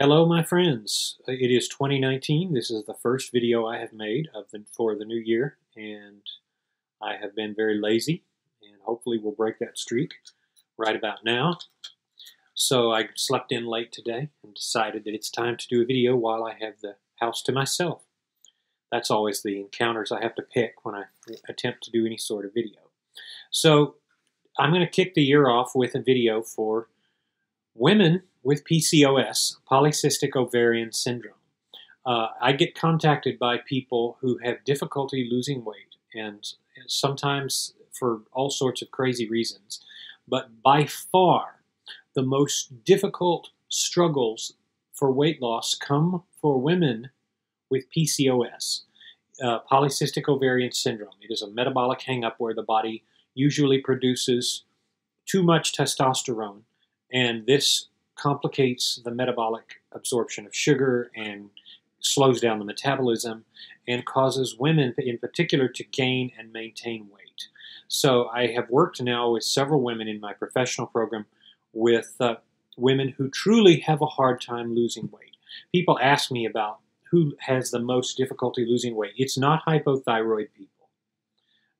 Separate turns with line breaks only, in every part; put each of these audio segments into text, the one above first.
Hello, my friends. It is 2019. This is the first video I have made of the, for the new year, and I have been very lazy, and hopefully we'll break that streak right about now. So I slept in late today and decided that it's time to do a video while I have the house to myself. That's always the encounters I have to pick when I attempt to do any sort of video. So I'm going to kick the year off with a video for women with PCOS, polycystic ovarian syndrome. Uh, I get contacted by people who have difficulty losing weight, and sometimes for all sorts of crazy reasons. But by far, the most difficult struggles for weight loss come for women with PCOS, uh, polycystic ovarian syndrome. It is a metabolic hangup where the body usually produces too much testosterone, and this complicates the metabolic absorption of sugar and slows down the metabolism and causes women in particular to gain and maintain weight. So I have worked now with several women in my professional program with uh, women who truly have a hard time losing weight. People ask me about who has the most difficulty losing weight. It's not hypothyroid people.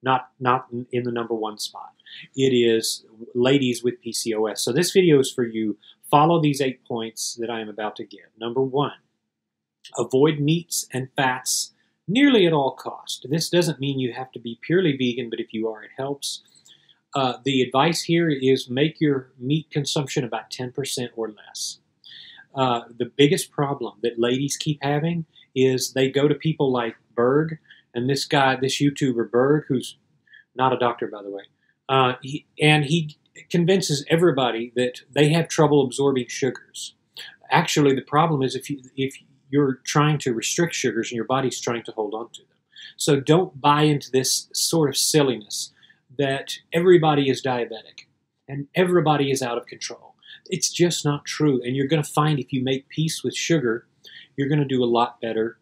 Not not in the number one spot. It is ladies with PCOS. So this video is for you Follow these eight points that I am about to give. Number one, avoid meats and fats nearly at all cost. This doesn't mean you have to be purely vegan, but if you are, it helps. Uh, the advice here is make your meat consumption about 10% or less. Uh, the biggest problem that ladies keep having is they go to people like Berg, and this guy, this YouTuber Berg, who's not a doctor, by the way, uh, he, and he convinces everybody that they have trouble absorbing sugars. Actually, the problem is if you if you're trying to restrict sugars and your body's trying to hold on to them. So don't buy into this sort of silliness that everybody is diabetic and everybody is out of control. It's just not true. And you're going to find if you make peace with sugar, you're going to do a lot better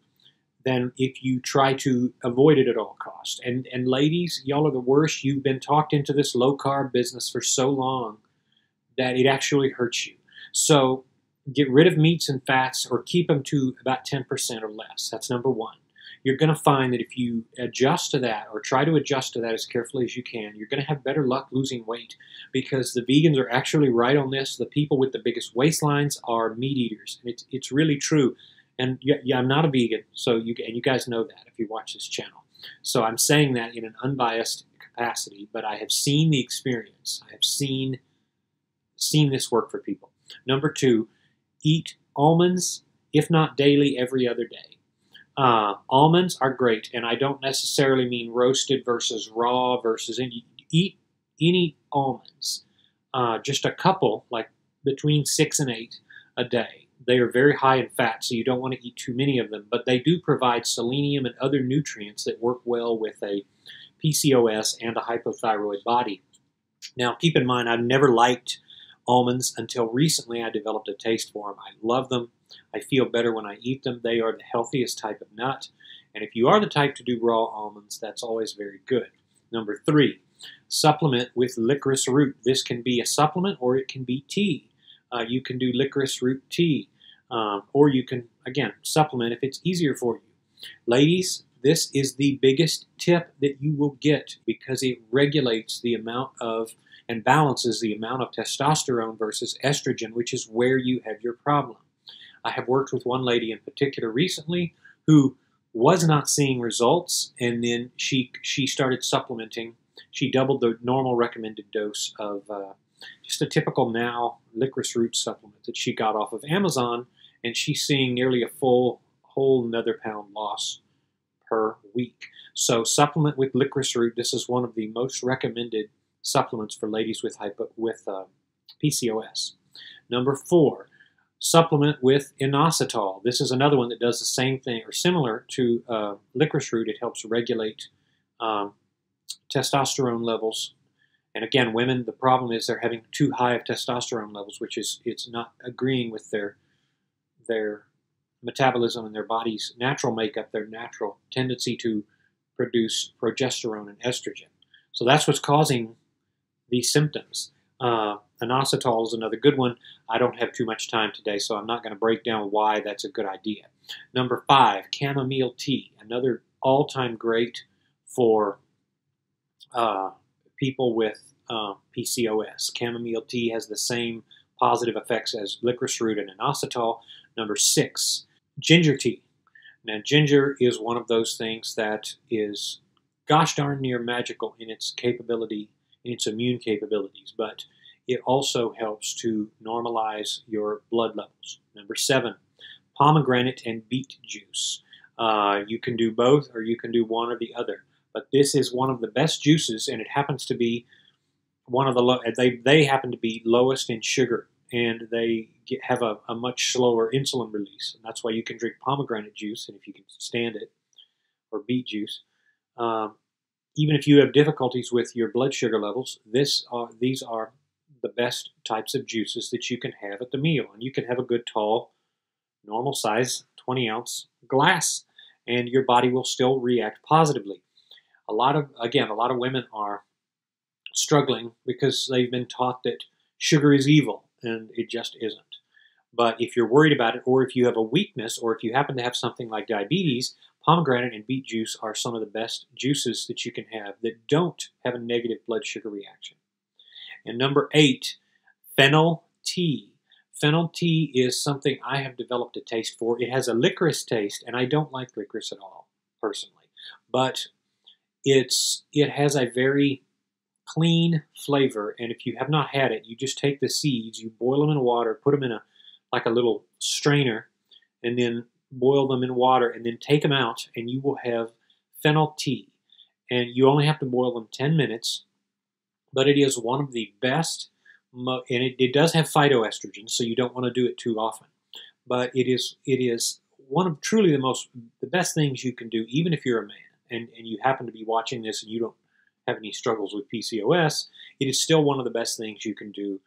than if you try to avoid it at all costs. And and ladies, y'all are the worst. You've been talked into this low carb business for so long that it actually hurts you. So get rid of meats and fats or keep them to about 10% or less. That's number one. You're going to find that if you adjust to that or try to adjust to that as carefully as you can, you're going to have better luck losing weight because the vegans are actually right on this. The people with the biggest waistlines are meat eaters. And it's, it's really true. And yeah, I'm not a vegan, so you and you guys know that if you watch this channel. So I'm saying that in an unbiased capacity, but I have seen the experience. I have seen seen this work for people. Number two, eat almonds, if not daily, every other day. Uh, almonds are great, and I don't necessarily mean roasted versus raw versus any. Eat any almonds, uh, just a couple, like between six and eight a day they are very high in fat, so you don't want to eat too many of them, but they do provide selenium and other nutrients that work well with a PCOS and a hypothyroid body. Now, keep in mind, I've never liked almonds until recently I developed a taste for them. I love them. I feel better when I eat them. They are the healthiest type of nut. And if you are the type to do raw almonds, that's always very good. Number three, supplement with licorice root. This can be a supplement or it can be tea. Uh, you can do licorice root tea. Um, or you can, again, supplement if it's easier for you. Ladies, this is the biggest tip that you will get because it regulates the amount of and balances the amount of testosterone versus estrogen, which is where you have your problem. I have worked with one lady in particular recently who was not seeing results, and then she she started supplementing. She doubled the normal recommended dose of uh, just a typical now licorice root supplement that she got off of Amazon and she's seeing nearly a full whole another pound loss per week. So supplement with licorice root. This is one of the most recommended supplements for ladies with hypo, with uh, PCOS. Number four, supplement with inositol. This is another one that does the same thing or similar to uh, licorice root. It helps regulate um, testosterone levels. And again, women, the problem is they're having too high of testosterone levels, which is it's not agreeing with their their metabolism and their body's natural makeup, their natural tendency to produce progesterone and estrogen. So that's what's causing these symptoms. Uh, inositol is another good one. I don't have too much time today, so I'm not going to break down why that's a good idea. Number five, chamomile tea, another all-time great for uh, people with uh, PCOS. Chamomile tea has the same positive effects as licorice root and inositol. Number six, ginger tea. Now, ginger is one of those things that is gosh darn near magical in its capability, in its immune capabilities, but it also helps to normalize your blood levels. Number seven, pomegranate and beet juice. Uh, you can do both or you can do one or the other, but this is one of the best juices, and it happens to be one of the low, they, they happen to be lowest in sugar and they get, have a, a, much slower insulin release. And that's why you can drink pomegranate juice, and if you can stand it, or beet juice. Um, even if you have difficulties with your blood sugar levels, this uh, these are the best types of juices that you can have at the meal. And you can have a good tall, normal size, 20 ounce glass, and your body will still react positively. A lot of, again, a lot of women are struggling because they've been taught that sugar is evil, and it just isn't. But if you're worried about it, or if you have a weakness, or if you happen to have something like diabetes, pomegranate and beet juice are some of the best juices that you can have that don't have a negative blood sugar reaction. And number eight, fennel tea. Fennel tea is something I have developed a taste for. It has a licorice taste, and I don't like licorice at all, personally. But it's it has a very clean flavor, and if you have not had it, you just take the seeds, you boil them in water, put them in a like a little strainer, and then boil them in water, and then take them out, and you will have fennel tea. And you only have to boil them 10 minutes, but it is one of the best, and it, it does have phytoestrogens, so you don't want to do it too often. But it is it is one of truly the most the best things you can do, even if you're a man and, and you happen to be watching this and you don't have any struggles with PCOS, it is still one of the best things you can do.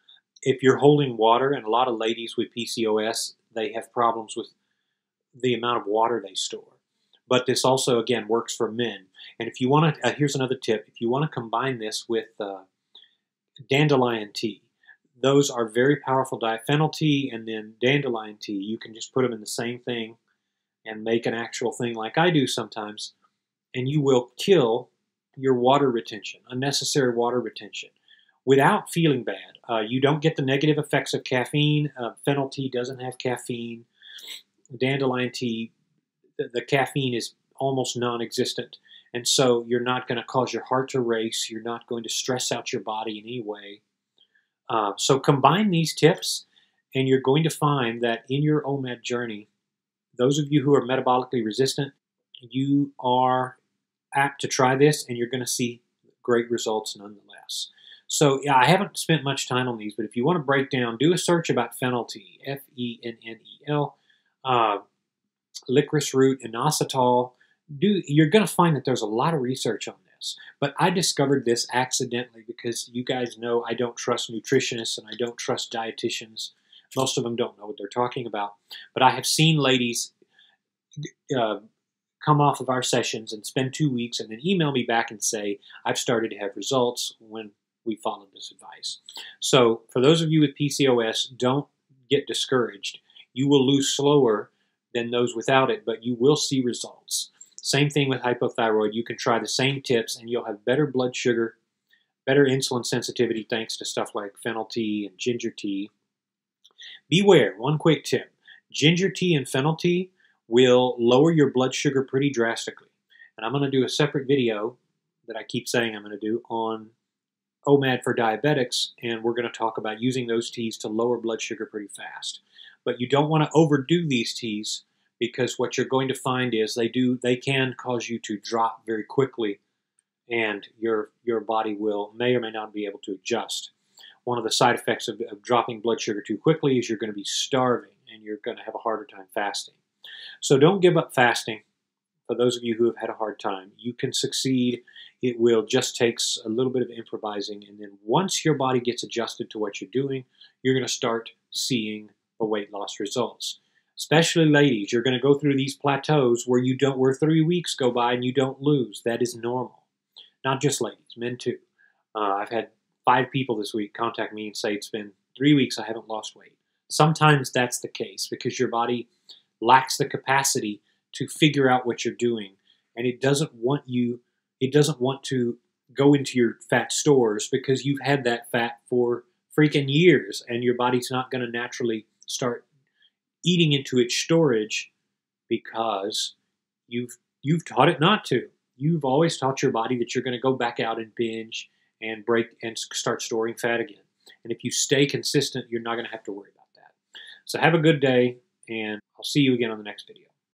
If you're holding water, and a lot of ladies with PCOS, they have problems with the amount of water they store. But this also, again, works for men. And if you want to, uh, here's another tip if you want to combine this with uh, dandelion tea. Those are very powerful the fennel tea and then dandelion tea. You can just put them in the same thing and make an actual thing like I do sometimes, and you will kill your water retention, unnecessary water retention, without feeling bad. Uh, you don't get the negative effects of caffeine. Uh, fennel tea doesn't have caffeine. Dandelion tea, the, the caffeine is almost non existent. And so you're not going to cause your heart to race. You're not going to stress out your body in any way. Uh, so combine these tips, and you're going to find that in your OMAD journey, those of you who are metabolically resistant, you are apt to try this, and you're going to see great results nonetheless. So yeah, I haven't spent much time on these, but if you want to break down, do a search about fennel tea, F-E-N-N-E-L, uh, licorice root, inositol, do you're going to find that there's a lot of research on this. But I discovered this accidentally because you guys know I don't trust nutritionists and I don't trust dietitians. Most of them don't know what they're talking about. But I have seen ladies uh, come off of our sessions and spend two weeks and then email me back and say, I've started to have results when we followed this advice. So for those of you with PCOS, don't get discouraged. You will lose slower than those without it, but you will see results. Same thing with hypothyroid. You can try the same tips and you'll have better blood sugar, better insulin sensitivity thanks to stuff like fennel tea and ginger tea. Beware, one quick tip. Ginger tea and fennel tea will lower your blood sugar pretty drastically. And I'm going to do a separate video that I keep saying I'm going to do on OMAD for diabetics, and we're going to talk about using those teas to lower blood sugar pretty fast. But you don't want to overdo these teas because what you're going to find is they do they can cause you to drop very quickly and your your body will may or may not be able to adjust one of the side effects of, of dropping blood sugar too quickly is you're going to be starving and you're going to have a harder time fasting so don't give up fasting for those of you who have had a hard time you can succeed it will just takes a little bit of improvising and then once your body gets adjusted to what you're doing you're going to start seeing the weight loss results especially ladies, you're going to go through these plateaus where you don't, where three weeks go by and you don't lose. That is normal. Not just ladies, men too. Uh, I've had five people this week contact me and say it's been three weeks I haven't lost weight. Sometimes that's the case because your body lacks the capacity to figure out what you're doing and it doesn't want you it doesn't want to go into your fat stores because you've had that fat for freaking years and your body's not going to naturally start eating into its storage because you've you've taught it not to. You've always taught your body that you're going to go back out and binge and break and start storing fat again. And if you stay consistent, you're not going to have to worry about that. So have a good day and I'll see you again on the next video.